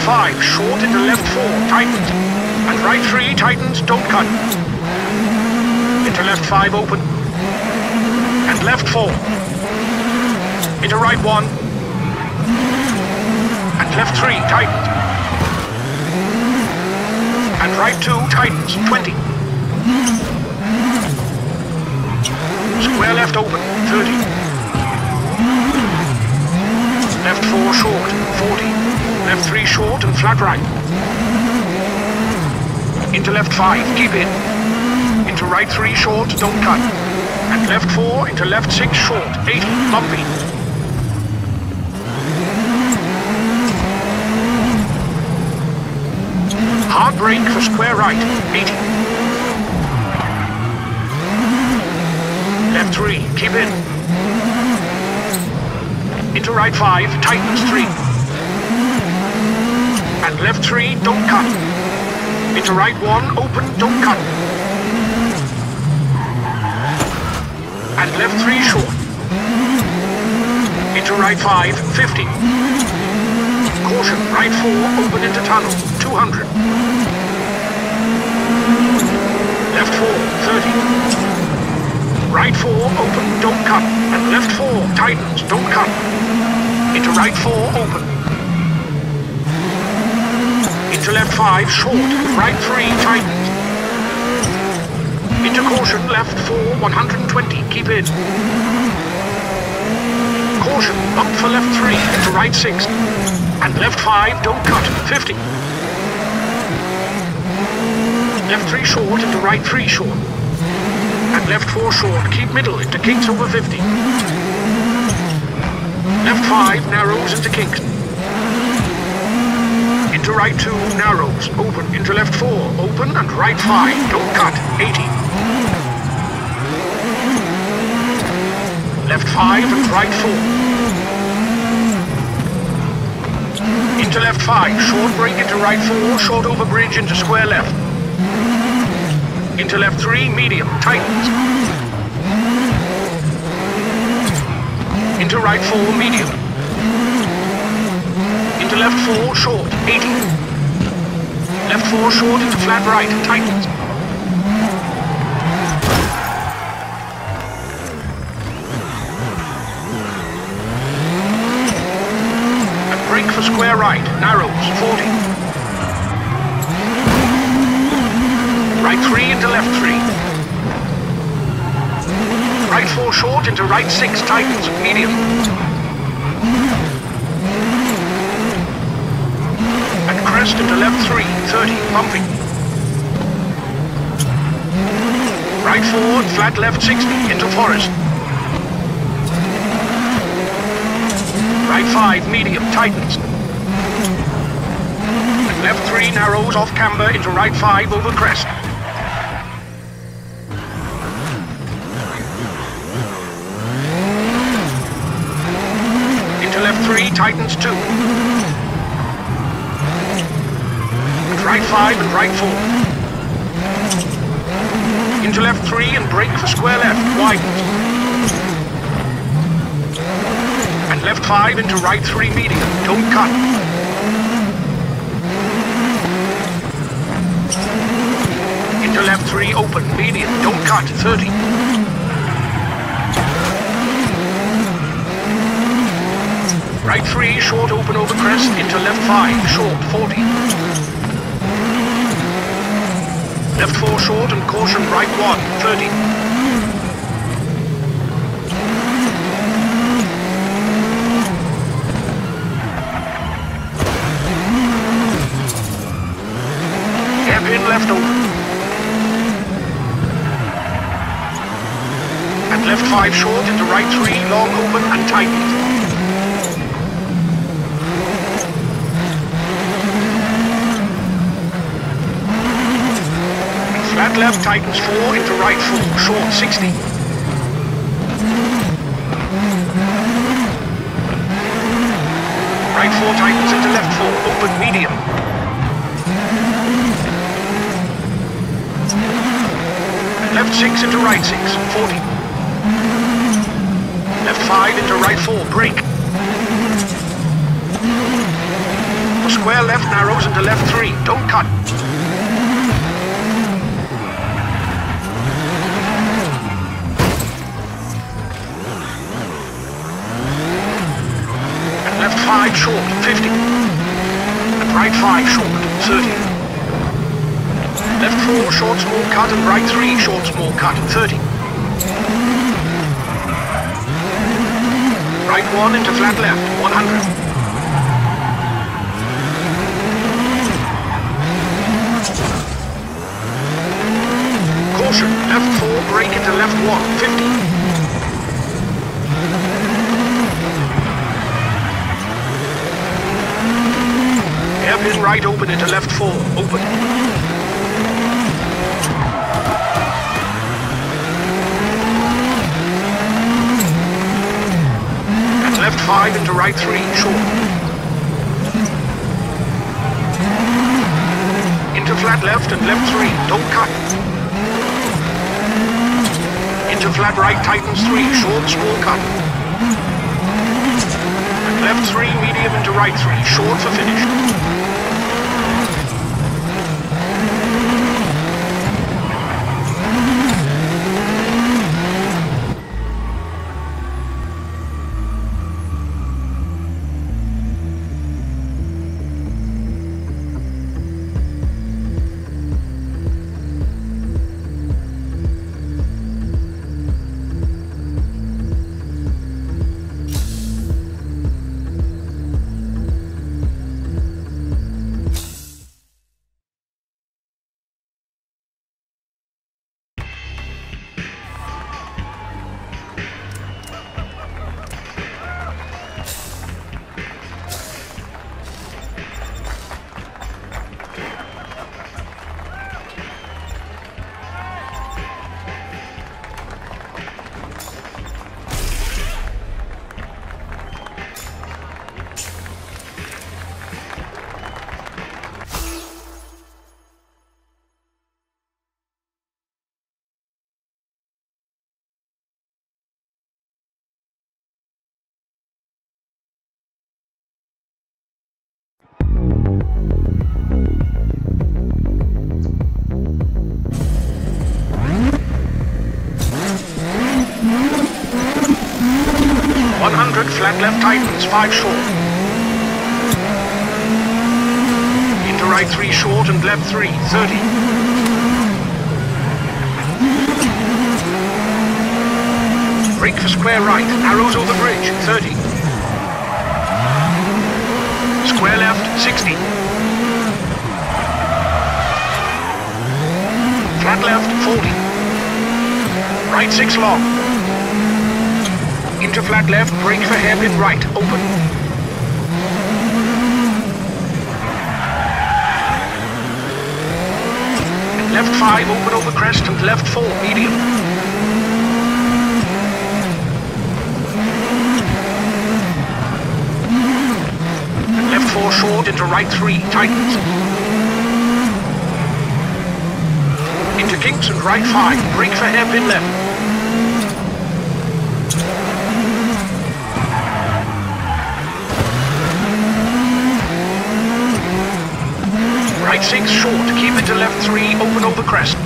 five, short into left four, tightens. And right three, tightens, don't cut. Into left five, open. And left four. Into right one. And left three, tightens. And right two, tightens, 20. Square left open, 30. Left 4 short, 40. Left 3 short and flat right. Into left 5, keep in. Into right 3 short, don't cut. And left 4 into left 6 short, 80, bumpy. Hard brake for square right, 80. Left 3, keep in. Into right 5, tightens 3. Left 3, don't cut. Into right 1, open, don't cut. And left 3 short. Into right 5, 50. Caution, right 4, open into tunnel, 200. Left 4, 30. Right 4, open, don't cut. And left 4, tightens, don't cut. Into right 4, open. Into left 5, short. Right 3, tightens. Into caution, left 4, 120, keep in. Caution, up for left 3, into right 6. And left 5, don't cut, 50. Left 3 short, into right 3 short. And left 4 short, keep middle, into kinks over 50. Left 5, narrows into kinks. Into right 2, narrows, open, into left 4, open, and right 5, don't cut, 80. Left 5 and right 4. Into left 5, short brake into right 4, short over bridge into square left. Into left 3, medium, tightens. Into right 4, medium. Into left 4, short, 80. Left 4, short into flat right, tightens. And for square right, narrows, 40. Right 3 into left 3. Right 4 short into right 6 tightens, medium. And into left 3, 30, bumping. Right forward, flat left 60 into forest. Right 5, medium, tightens. And left 3 narrows off camber into right 5 over crest. Into left 3, tightens 2. Right 5 and right 4. Into left 3 and brake for square left, widens. And left 5 into right 3 medium, don't cut. Into left 3 open, medium, don't cut, 30. Right 3 short open over crest, into left 5 short, 40. Left 4 short and caution right 1, 30. Hairpin left open. And left 5 short into right 3, long open and tightened. Flat left tightens 4 into right 4, short 60. Right 4 tightens into left 4, open medium. Left 6 into right 6, 40. Left 5 into right 4, brake. square left narrows into left 3. Don't cut. 5 short, 50. And right 5 short, 30. Left 4 short small cut and right 3 short small cut, 30. Right 1 into flat left, 100. Caution, left 4, brake into left 1, 50. Hairpin right open into left 4, open. And left 5 into right 3, short. Into flat left and left 3, don't cut. Into flat right tightens 3, short small cut. Left 3, medium into right 3, short for finish. Five short. Into right three short and left three, thirty. Brake for square right, arrows over bridge, 30. Square left, 60. Flat left, 40. Right 6 long. Into flat left, brake for hairpin right, open. Left 5, open over crest, and left 4, medium. Left 4 short into right 3, tightens. Into kinks and right 5, brake for hairpin left. Right 6 short, keep it to left 3, open over crest.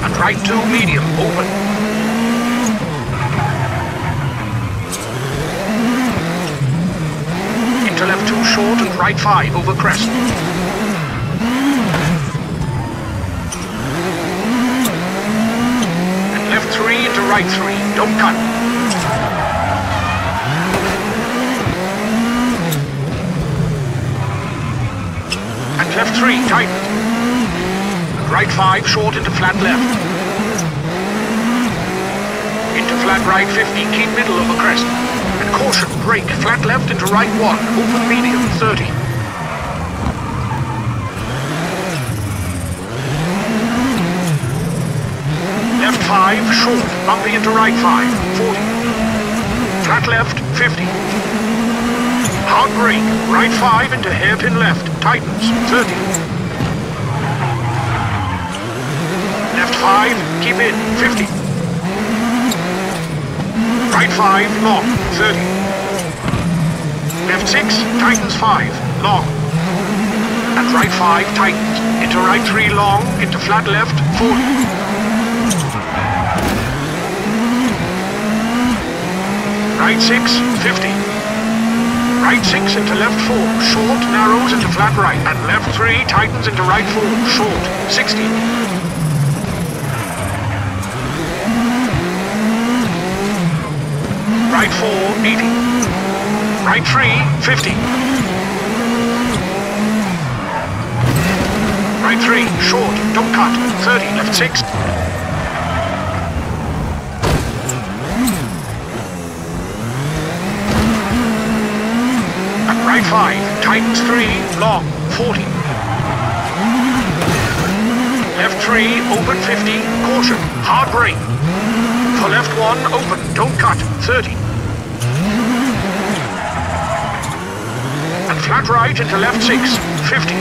And right 2 medium, open. Into left 2 short and right 5 over crest. And left 3 into right 3, don't cut. And left 3, tight. Right 5 short into flat left. Into flat right 50, keep middle over crest. And caution, brake, flat left into right 1, open medium 30. Left 5, short, bumpy into right 5, 40. Flat left, 50. Hard brake, right 5 into hairpin left, tightens, 30. Left 5, keep in, 50. Right 5, long, 30. Left 6, tightens 5, long. And right 5 tightens. Into right 3 long, into flat left 40. Right 6, 50. Right 6 into left 4, short, narrows into flat right. And left 3 tightens into right 4, short, 60. Right 4, 80. Right 3, 50. Right 3, short, don't cut, 30, left 6. Right 5, tightens 3, long, 40. Left 3, open 50, caution, hard brake. For left 1, open, don't cut, 30. And flat right into left 6, 50.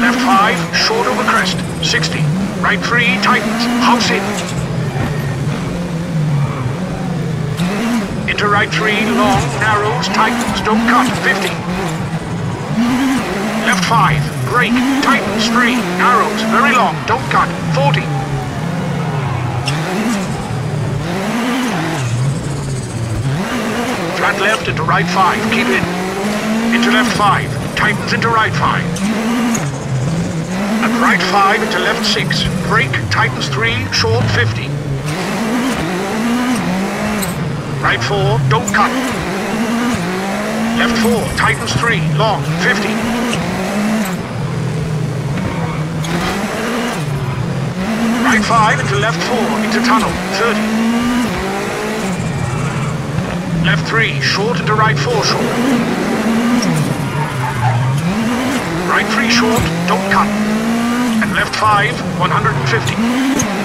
Left 5, short over crest, 60. Right 3, tightens, house in. Into right 3, long, narrows, tightens, don't cut, 50. Left 5, brake, tightens, 3, narrows, very long, don't cut, 40. Flat left into right 5, keep in. Into left 5, tightens into right 5. And right 5 into left 6, brake, tightens 3, short 50. Right 4, don't cut. Left 4, tightens 3, long, 50. Right 5 into left 4, into tunnel, 30. Left 3, short into right 4 short. Right 3 short, don't cut. And left 5, 150.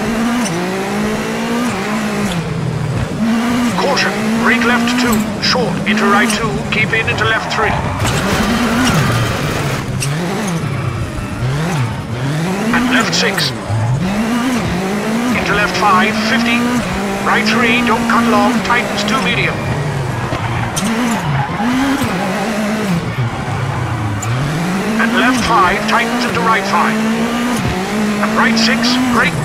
Caution, brake left 2, short, into right 2, keep in into left 3. And left 6. Into left 5, 50. Right 3, don't cut long, tightens 2 medium. And left 5, tightens into right 5. And right 6, brake.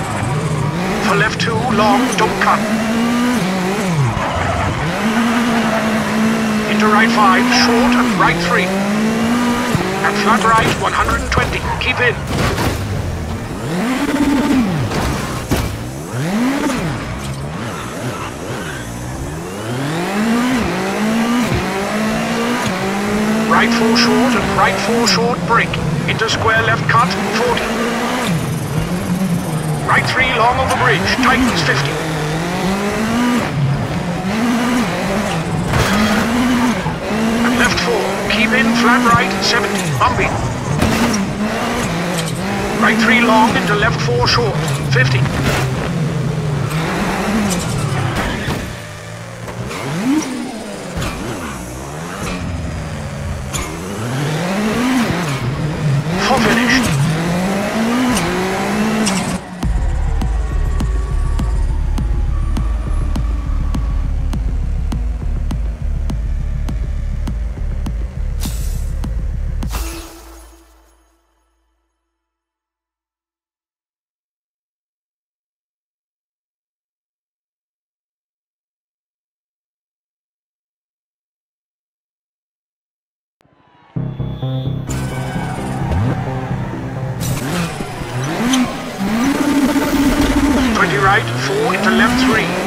For left 2, long, don't cut. Into right 5, short and right 3. And flat right, 120. Keep in. Right 4 short and right 4 short, brake. Into square left cut, 40. Right 3 long over bridge, tightens 50. And left 4, keep in, flat right, 70, bumpy. Right 3 long into left 4 short, 50.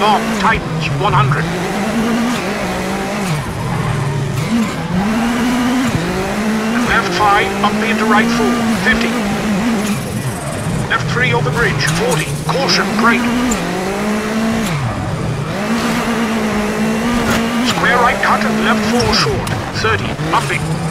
Long, tightens, 100. Left five, bumpy into right four, 50. Left three over bridge, 40. Caution, brake. Square right cut and left four short, 30. Bumpy.